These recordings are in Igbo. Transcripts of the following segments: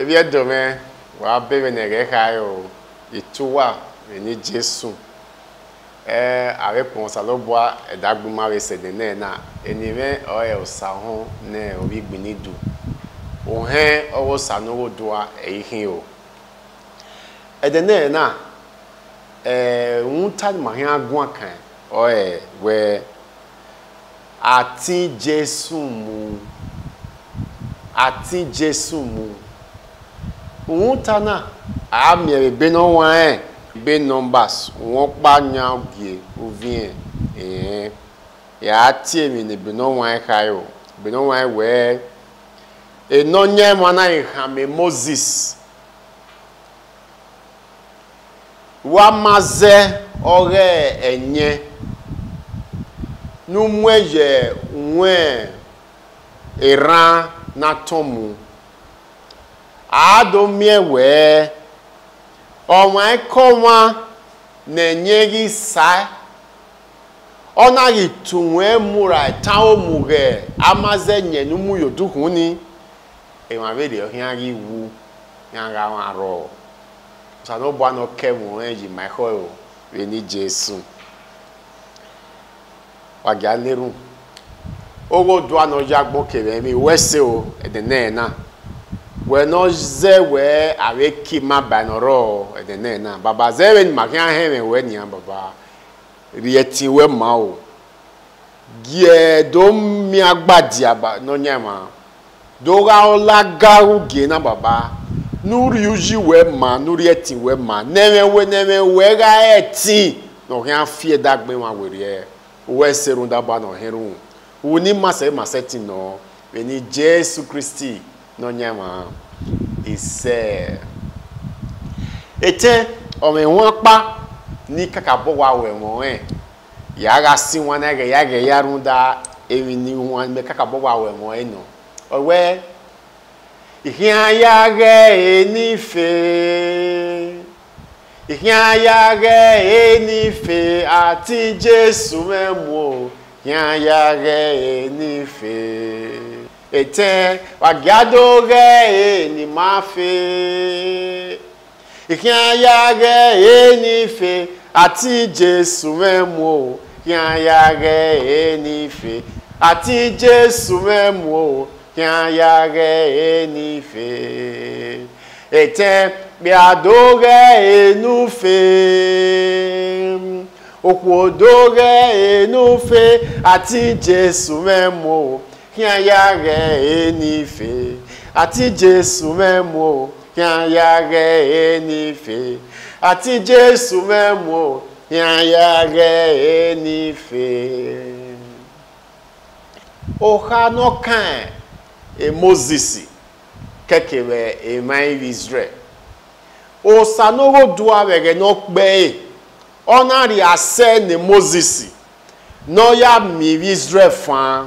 ebi adome wa be bene ge ka yo ituwa ni jesu eh a réponse edagbu l'oboa et na eni me o e o sa ho ne o bi gbi ni du o Ede o wo e hi o e de ne na eh un ta ma hi agun ati e jesu mu ati jesu mu wuta na amịrị be n'ọnwa anyị be nọmbas nwụkpa anya ogie ovie ee eh, ya tie mi na be n'ọnwa anyị ka yo be n'ọnwa anyị wee enonye ma na e ha me moses wa maze ọghe enye n'umweye nwe ịra e na tọmụ adomie wee ọnwa ikonwa na-enye gị saa ọ naghị tunwe mura tawo muge amaze nyenu muyo duhuni enwabeli ohia gị wu ya ga arụ anọ bwano kemu eji mahoyo veni jesu wagia leru ogo duanoja gbokere mi wese o edenena wɛnɔzɛwɛ awɛ kima banɔrɔ ɛdɛnɛ e na baba zɛwɛ makia hɛmɛ wɛ nia baba riɛti e wɛ ma o giɛ e do miagbadia no nɔnyɛ ma do awɔlagawo gie na baba nuriuzi we, ma nuriɛti wɛ ma nɛmɛ we nɛmɛ wɛ ɣa ɛti nɔhia fie dagbe ma wɛriɛ wɛ serun daba nɔhɛrun wò ní masɛ masɛ ti no. We ní jésù kristi nonyama ise ete ome won pa ni kaka bo wa we won e ya ga si won na ga ya ga ya run da ewi ni won me kaka bo wa we won e no owe ihia ya ga e ni fe ihia ya ga e ni fe ati Jesu memu o ihia ya ga e ni fe ete wagiado ge eni mafe ikianya ge eni fe ati Jesu mẹ́mu o ikianya ge eni fe ati Jesu mẹ́mu o ikianya ge eni fe ete gbeado ge enu fe òkú odó ge enu fe ati Jesu mẹ́mu o kí aya rẹ̀ ènìfẹ́ àti Jésù mẹ́mu o kí aya rẹ̀ ènìfẹ́ àti Jésù mẹ́mu o kí aya rẹ̀ ènìfẹ́. Ohanokan e Moses kekere eman Israel osanoro dua were n'okpe ọnari e. ase ne Moses mi mmiri Israel fan.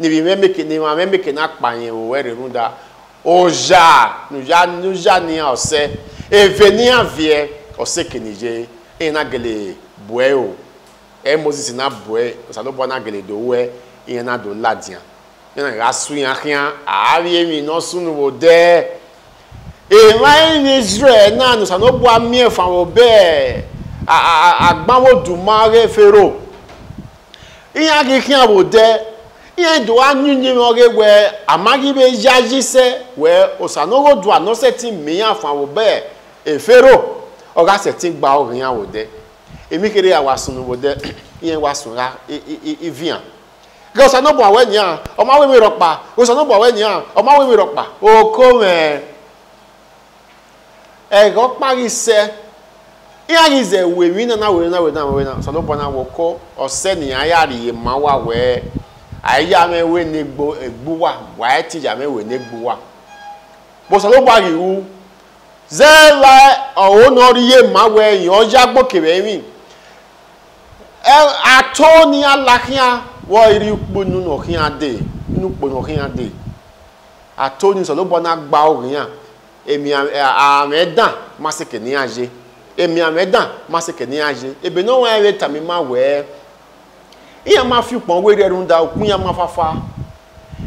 níbi mẹ́mẹ́kẹ́ ní wọn mẹ́mẹ́kẹ́ náà kpanyẹ̀ wò wẹ́rẹ̀ nu da ọ̀zà nùjà nùjà ní ọ̀sẹ̀ èvè ní àvìẹ́ ọ̀sẹ̀ kìnìjẹ́ ẹ̀yìn náà gẹ̀lẹ̀ bùẹ́ o ẹ̀ moses náà bùẹ́ ọ̀sàlóbọ̀ náà gẹ̀lẹ̀ dòwẹ́ ẹ̀yìn náà dò ńladìyà ẹ̀yìn náà yàsú yàn hìyàn àárẹ̀ mi náà súnú wò dẹ́ ìmáyé ní israel náà ọ̀sàlóbọ̀ àmì ẹ̀fà wò bẹ́ẹ̀ àgbáwò dùnmọ́ rẹ̀ fẹ́rọ̀ ìyàn kìkì àwò dẹ́ ihe dụwa nyunye oge wee amaghị ibe ji aji se wee osanogo dụa no seti mme ya afọ awụbe efero ọga seti gba oge ya wode emikere ya wasunu wode ihe wasụ wasunra ivian ge osanobu awe nya ọma we mi rọpa osanobu awe nya ọma we mi rọpa oko me ẹgọ kpari se yari ze wemi na na wemi na wemi na wemi na osanobu na woko ọsẹ nìyà yari ma wa wee. anyị ya mewe na-egbuwa e wee tija mewe na-egbuwa kposalụgbaghị iwu zela ọwụ n'ọrụ ihe mma wee yi ọjọọ agbokere emi atọ ni alahia wọ iri ukpo nunu ọhịa dị nínú nínú atọ ni sọlọgbọ na gba ọhịa èmi àmẹ́dàn má se kè ní àjẹ èmi àmẹ́dàn má se kè ní àjẹ èbè náà wọ́n tàmí má iya mafi fi wei ɖe nuda kunya mafafa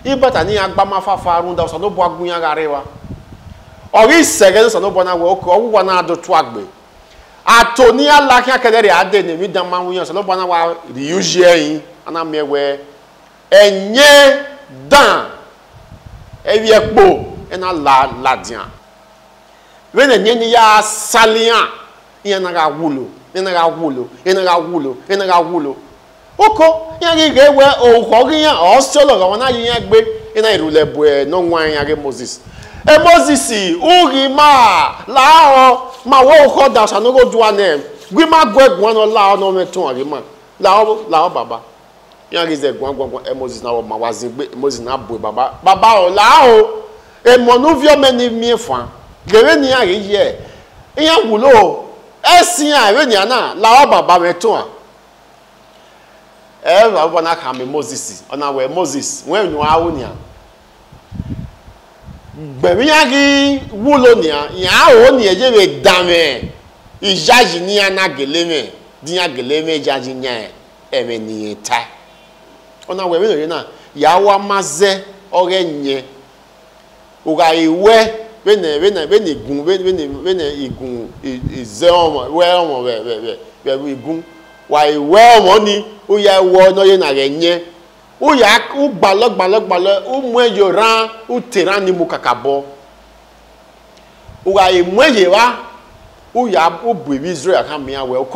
ibata ni agba mafafa nuda sanu bɔ agunya gare wa ɔri sɛgɛ ni sanu bɔ na wɔ ɔkɔ ɔwu na agbe ato ni alaki akɛdɛ de ade dama na wa riyuzi ɛyin ana mɛ wɛ ɛnyɛ dan ɛyɛ kpo ɛna la ladiya wɛnɛ nyɛ ya saliya ya na ka wulo iya na ka wulo iya na na oko yagi ge we o ko gi yan o so lo ga na yan gbe ina irule bu e no nwa yan ge moses e moses u gi ma la o ma wo ko da sa no go do anem gwi ma gwe gwan no la o no me tun ri ma la o la o baba yan gi ze gwan gwan gwan e moses na wo ma wa zin gbe moses na bu baba baba o la o e mo nu vi o me ni mi fa gere ni yan ye iyan wulo o ẹsìn àìrènìyàn náà làwọn bàbá mi tún à elu agwụgwọ na aka mgbe moses ọ na wee moses nwee nyụọ awụ ya gbemi ya wulo ya ahụ ọ na-ejebe dame ijaji na geleme di ya geleme ijaji e ọ na wee menori na ya wa maze nye ụga iwe bene bene bene igun bene bene igun ize wa iwe omoni uya iwe no ye na renye uya u gbalo ụmụ gbalo u mwe yo ran u teran ni mu kakabo uwa imwe ye wa uya u bu Israel mi ko wa o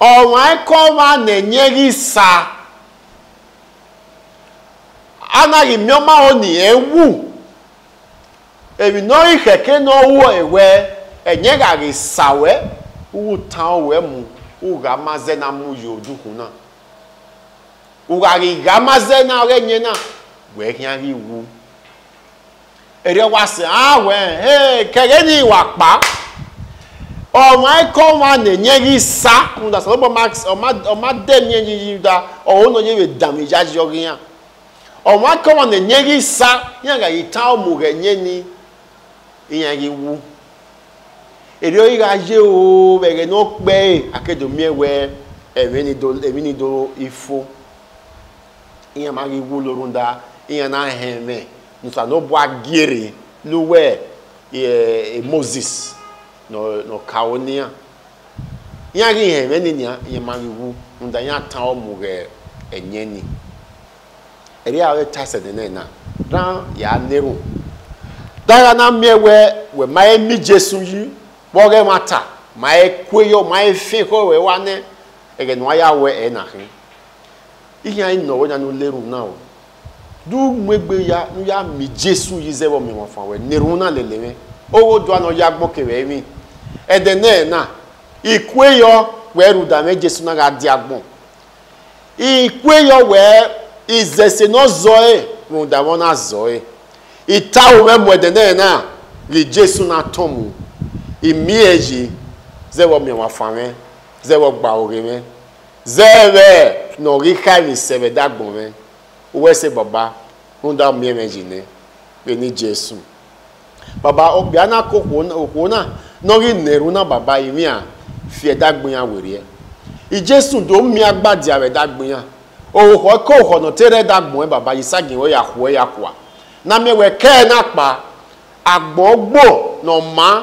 ọ̀wọ́n nà ịsa anaghị mmiọma ọ na-ewu n'ọwụ enye gagisa wee uta wee mụ ugamaze na mụ yi odukwu na ugari gamaze na na wee hiari iwu ere wee eh, hee kere ni iwa kpa ọmọ ẹkọ wa nìyẹn rí sá nígbà sọ lọ́pọ̀ max ọmọ nye ẹ̀yìn yìí da èrè ó ìrajé o ẹ̀rẹ̀ náà pẹ́ ẹ̀ akédòmí ẹ̀wẹ̀ ẹ̀mí ni ifo ìyẹn máa rí wú lórun dá ìyẹn náà hẹ̀mẹ̀ nùsà náà bọ́ agéèrè lúwẹ̀ ẹ̀ Moses nọ kàó níyà ìyẹn rí hẹ̀mẹ̀ nìyà ìyẹn máa rí wú nùdá ìyẹn àtàn ọmọ rẹ̀ ẹ̀yẹ́ ni àwọn rán yà á dára náà wẹ̀ máa kpɔge ma ta ma ekwe yɔ ma efe ko wɛ wa ege nua ya wɛ ɛna e he ihe anyị nɔ wo nya leru na o du mgbe ya nu ya mi jesu yi zɛ wɔ mi wɔn fa wɛ neru na lele wɛ owo do anɔ ya gbɔ kewɛ mi ɛdɛ nɛ na ikwe yɔ wɛ ru da mɛ jesu na ga di agbɔn ikwe yɔ wɛ izɛse nɔ zɔ ye ru da wɔ na zɔ ye itawo mɛ mɔ ɛdɛ nɛ na li jesu na tɔn mu. imie dzi zewo miawafa mɛ zewo gbawore mɛ zɛwɛ nɔri xavi sɛbɛ dagbɔn mɛ wɛsɛ baba ŋdɔ mie mɛ dzi nɛ eni jesu baba ɔgbia na ko òkò na nɔri nɛru na baba yi mia fiɛ dagbinya wòriɛ e. ìjésù tó mia gbadia rɛ dagbinya òhò kó òhò nɔ tẹ́rẹ́ dagbɔn e, baba yi sagi wɔ yahoo yakua na miɛ wɛ kɛɛ na kpa agbɔn gbɔ nɔ ma.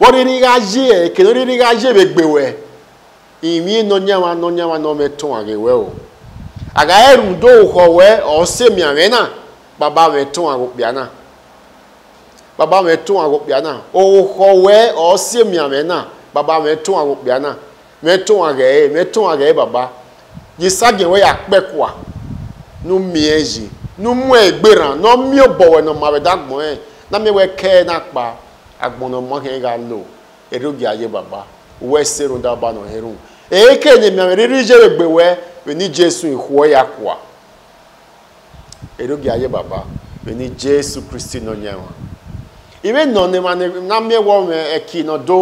wariri ga zie kedu riri ga zie be gbewe imi no nyawa no nyawa no meto age we o aga eru do ho we o se mi ame na baba we to ago bia na baba we to ago bia na o ho we o se mi ame na baba we to ago bia na me to age me to age baba yi sage we akpekwa nu mieji nu mu egbera no mi obowe no ma be dagbon e na mi we ke na pa agbọnọma ka ị ga-alụ erughị anyị baba uwe seru ndị aba n'ohere eke enyemere riri ijere gbe wee weni jesu ihuo ya kwa erughị anyị baba weni jesu kristi n'onyenwe iwe nọ na mmewo eki nọdo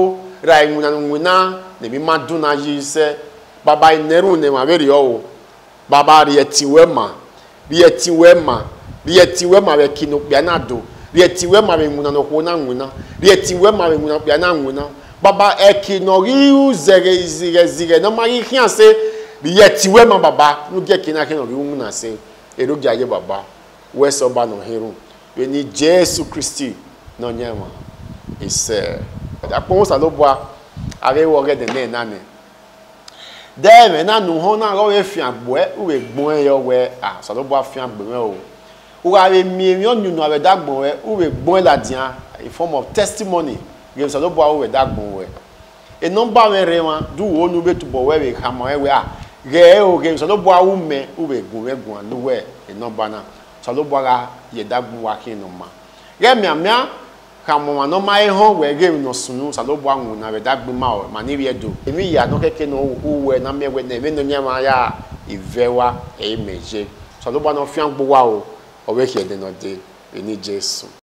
ra nwuna nwuna na ebi mmadụ na yi ise baba ineru ne ma weri ọwụ baba rietiwe ma rietiwe ma rietiwe ma wekinu bịa na do rietiwe mara ngwuna no okwo na ngwuna rietiwe mara ngwuna bịa na ngwuna baba eki nọriu zere zire zire na mara ihe a sị rietiwe ma baba n'oge eki na ake nọriu ngwuna sị erogi aye baba wee sọ ba n'ohiru e ni jesu kristi na onye ma ise akpọnwụ salobua arịwa ọgede na-enane dẹ́ẹ̀mẹ̀ náà nù hàn náà rọ́ọ̀rẹ́ fi àgbọ̀ ẹ́ rẹ̀ gbọ́n ẹ yọ wẹ́ à sọ̀rọ̀ bá fi àgbọ̀ ẹ e o urare mmiri ọ nyunu are dagbo we ure gbon la dia a form of testimony ge so do bo ure dagbo we e number we re wan du wo nu be tubo we we hamo we a ge e o ge so do bo awu me ure gun we gun anu we e number na so do bo ra ye wa kin no ma ge mi amia hamo wa no ma e ho we ge no sunu so do bo na we dagbo ma o ma ni we do emi ya no keke no uwe na me we na me no nya ma ya ivewa e meje so do bo no here, where not had ordained in Jesus.